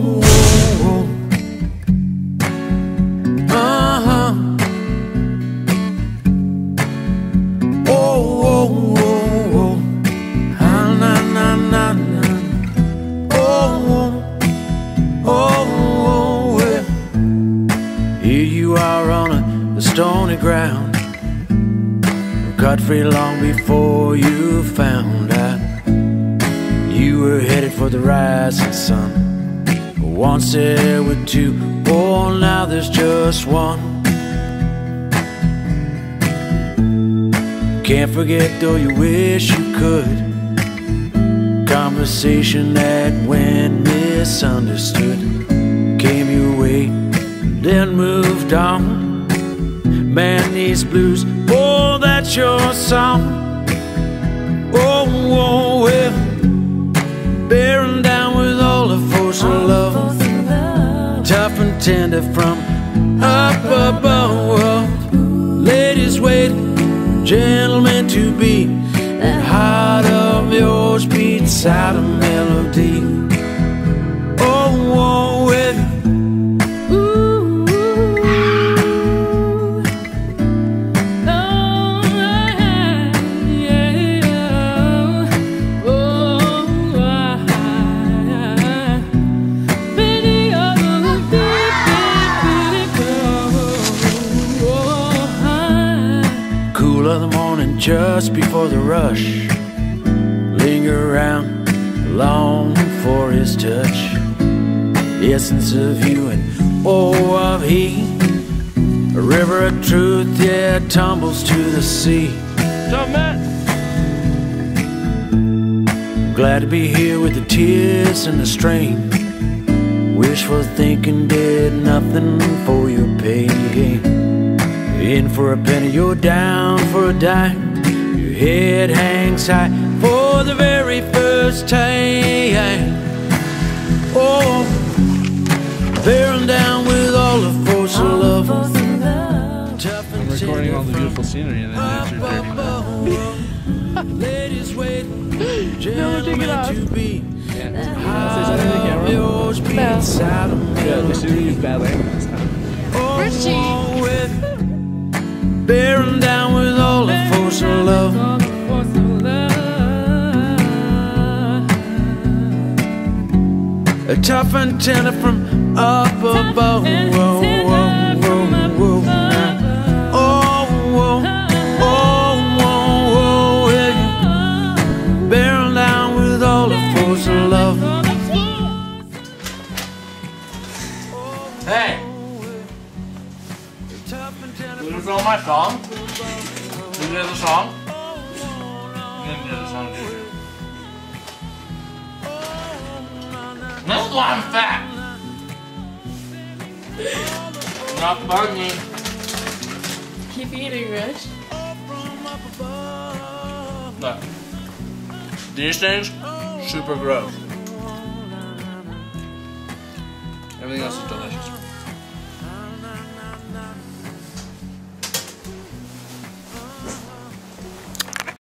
oh, oh. Stony ground. Cut free long before you found out you were headed for the rising sun. Once there were two, oh, now there's just one. Can't forget though you wish you could. Conversation that went misunderstood came your way, then moved on. Man, these blues, oh, that's your song. Oh, above. Ladies wait, gentlemen to be, the heart of yours beats out a melody. Of the morning just before the rush. Linger around, long for his touch. The essence of you and oh of he. A river of truth, yeah, tumbles to the sea. Glad to be here with the tears and the strain. Wishful thinking did nothing for your pain. In for a penny, you're down for a dime. Your head hangs high for the very first time. Oh, bearing down with all the force of love. Tough I'm recording all the beautiful scenery and then that's your dirty mouth. Ladies wait, take it gentlemen off. to be. Yeah. Say something to the camera. Yours beats Yeah, they should bad language this time. Where's she? With- Bearing down with all the force of love. A tough antenna from up above. Did you film my song? Did you the song? Didn't hear the song, did you? This is why I'm fat. Not funny. Keep eating, Rich. Look. These things, super gross. Everything else is delicious.